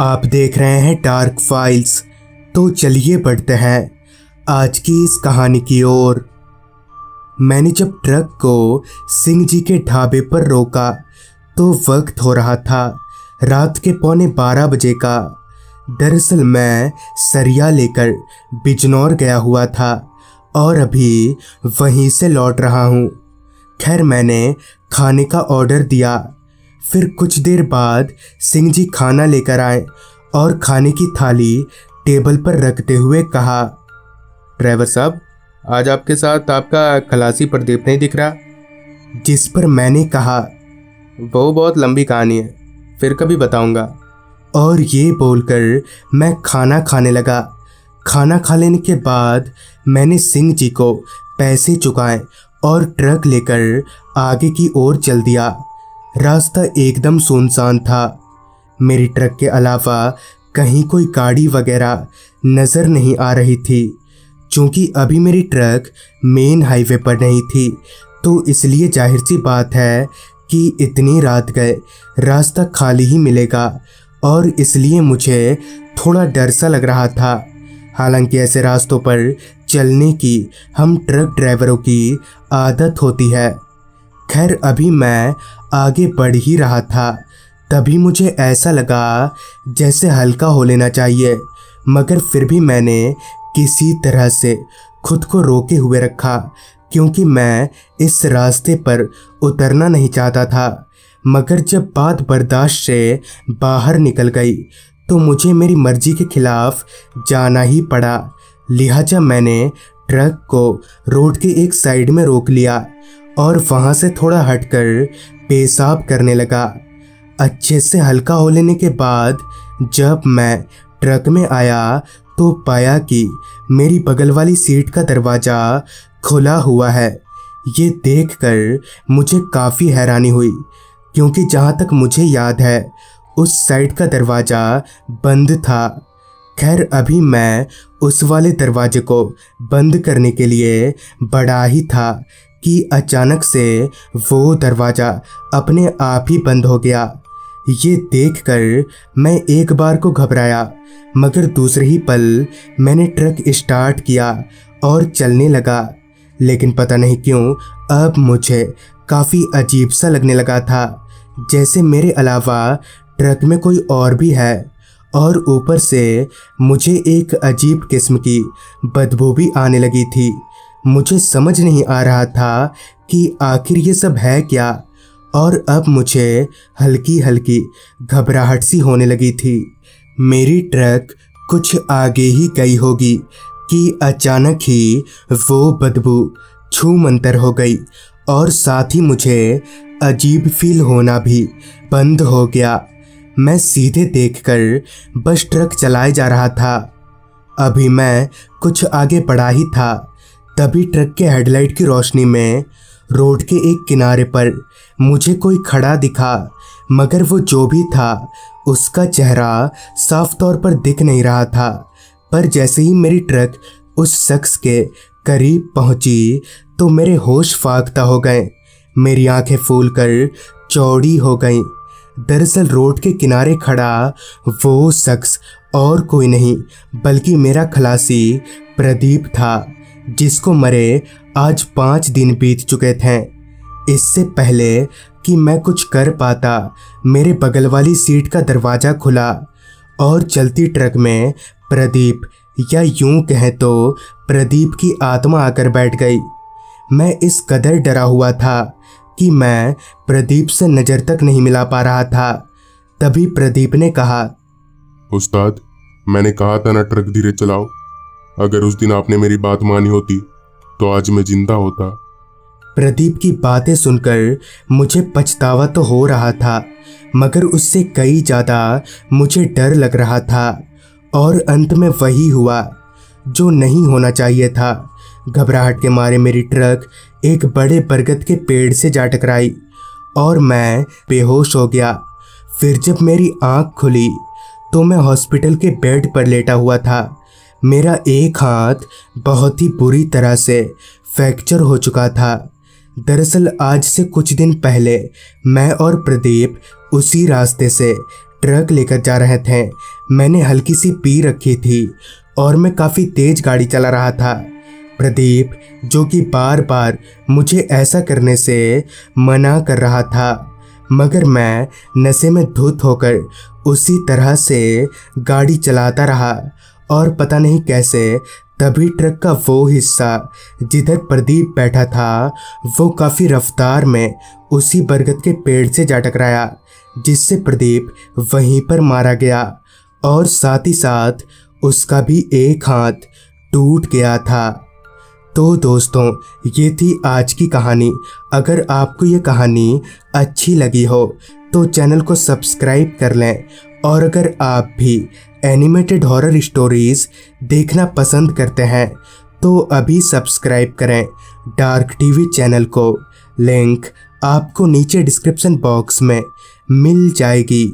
आप देख रहे हैं डार्क फाइल्स तो चलिए बढ़ते हैं आज की इस कहानी की ओर। मैंने जब ट्रक को सिंह जी के ढाबे पर रोका तो वक्त हो रहा था रात के पौने बारह बजे का। दरअसल मैं सरिया लेकर बिजनौर गया हुआ था और अभी वहीं से लौट रहा हूँ। खैर, मैंने खाने का ऑर्डर दिया। फिर कुछ देर बाद सिंह जी खाना लेकर आए और खाने की थाली टेबल पर रखते हुए कहा, ड्राइवर साहब, आज आपके साथ आपका खलासी प्रदीप नहीं दिख रहा? जिस पर मैंने कहा, वो बहुत लंबी कहानी है, फिर कभी बताऊँगा। और ये बोलकर मैं खाना खाने लगा। खाना खा लेने के बाद मैंने सिंह जी को पैसे चुकाए और ट्रक लेकर आगे की ओर चल दिया। रास्ता एकदम सुनसान था। मेरी ट्रक के अलावा कहीं कोई गाड़ी वगैरह नज़र नहीं आ रही थी। क्योंकि अभी मेरी ट्रक मेन हाईवे पर नहीं थी तो इसलिए ज़ाहिर सी बात है कि इतनी रात गए, रास्ता खाली ही मिलेगा और इसलिए मुझे थोड़ा डर सा लग रहा था। हालाँकि ऐसे रास्तों पर चलने की हम ट्रक ड्राइवरों की आदत होती है। खैर, अभी मैं आगे बढ़ ही रहा था। तभी मुझे ऐसा लगा जैसे हल्का हो लेना चाहिए, मगर फिर भी मैंने किसी तरह से खुद को रोके हुए रखा, क्योंकि मैं इस रास्ते पर उतरना नहीं चाहता था। मगर जब बात बर्दाश्त से बाहर निकल गई तो मुझे मेरी मर्ज़ी के खिलाफ जाना ही पड़ा। लिहाजा मैंने ट्रक को रोड के एक साइड में रोक लिया और वहाँ से थोड़ा हटकर पेशाब करने लगा। अच्छे से हल्का हो लेने के बाद जब मैं ट्रक में आया तो पाया कि मेरी बगल वाली सीट का दरवाज़ा खुला हुआ है। ये देखकर मुझे काफ़ी हैरानी हुई, क्योंकि जहाँ तक मुझे याद है, उस साइड का दरवाज़ा बंद था। खैर, अभी मैं उस वाले दरवाजे को बंद करने के लिए बड़ा ही था। कि अचानक से वो दरवाज़ा अपने आप ही बंद हो गया। ये देखकर मैं एक बार को घबराया, मगर दूसरे ही पल मैंने ट्रक स्टार्ट किया और चलने लगा। लेकिन पता नहीं क्यों, अब मुझे काफ़ी अजीब सा लगने लगा था, जैसे मेरे अलावा ट्रक में कोई और भी है। और ऊपर से मुझे एक अजीब किस्म की बदबू भी आने लगी थी। मुझे समझ नहीं आ रहा था कि आखिर ये सब है क्या। और अब मुझे हल्की हल्की घबराहट सी होने लगी थी। मेरी ट्रक कुछ आगे ही गई होगी कि अचानक ही वो बदबू छू मंतर हो गई और साथ ही मुझे अजीब फील होना भी बंद हो गया। मैं सीधे देखकर बस ट्रक चलाए जा रहा था। अभी मैं कुछ आगे बढ़ा ही था। तभी ट्रक के हेडलाइट की रोशनी में रोड के एक किनारे पर मुझे कोई खड़ा दिखा, मगर वो जो भी था, उसका चेहरा साफ़ तौर पर दिख नहीं रहा था। पर जैसे ही मेरी ट्रक उस शख्स के करीब पहुँची तो मेरे होश फाख्ता हो गए। मेरी आँखें फूल कर चौड़ी हो गईं। दरअसल रोड के किनारे खड़ा वो शख्स और कोई नहीं, बल्कि मेरा खलासी प्रदीप था। जिसको मरे आज पाँच दिन बीत चुके थे। इससे पहले कि मैं कुछ कर पाता, मेरे बगल वाली सीट का दरवाज़ा खुला और चलती ट्रक में प्रदीप या यूँ कहें तो प्रदीप की आत्मा आकर बैठ गई। मैं इस कदर डरा हुआ था कि मैं प्रदीप से नज़र तक नहीं मिला पा रहा था। तभी प्रदीप ने कहा, उस्ताद, मैंने कहा था ना, ट्रक धीरे चलाओ। अगर उस दिन आपने मेरी बात मानी होती तो आज मैं ज़िंदा होता। प्रदीप की बातें सुनकर मुझे पछतावा तो हो रहा था, मगर उससे कई ज़्यादा मुझे डर लग रहा था, और अंत में वही हुआ, जो नहीं होना चाहिए था। घबराहट के मारे मेरी ट्रक एक बड़े बरगद के पेड़ से जा टकराई, और मैं बेहोश हो गया। फिर जब मेरी आँख खुली तो मैं हॉस्पिटल के बेड पर लेटा हुआ था मेरा एक हाथ बहुत ही बुरी तरह से फ्रैक्चर हो चुका था। दरअसल आज से कुछ दिन पहले मैं और प्रदीप उसी रास्ते से ट्रक लेकर जा रहे थे। मैंने हल्की सी पी रखी थी और मैं काफ़ी तेज गाड़ी चला रहा था। प्रदीप, जो कि बार बार मुझे ऐसा करने से मना कर रहा था, मगर मैं नशे में धुत होकर उसी तरह से गाड़ी चलाता रहा और पता नहीं कैसे, तभी ट्रक का वो हिस्सा जिधर प्रदीप बैठा था, वो काफ़ी रफ्तार में उसी बरगद के पेड़ से जा टकराया, जिससे प्रदीप वहीं पर मारा गया और साथ ही साथ उसका भी एक हाथ टूट गया था। तो दोस्तों, ये थी आज की कहानी। अगर आपको ये कहानी अच्छी लगी हो तो चैनल को सब्सक्राइब कर लें और अगर आप भी एनिमेटेड हॉरर स्टोरीज देखना पसंद करते हैं तो अभी सब्सक्राइब करें डार्क टीवी चैनल को। लिंक आपको नीचे डिस्क्रिप्शन बॉक्स में मिल जाएगी।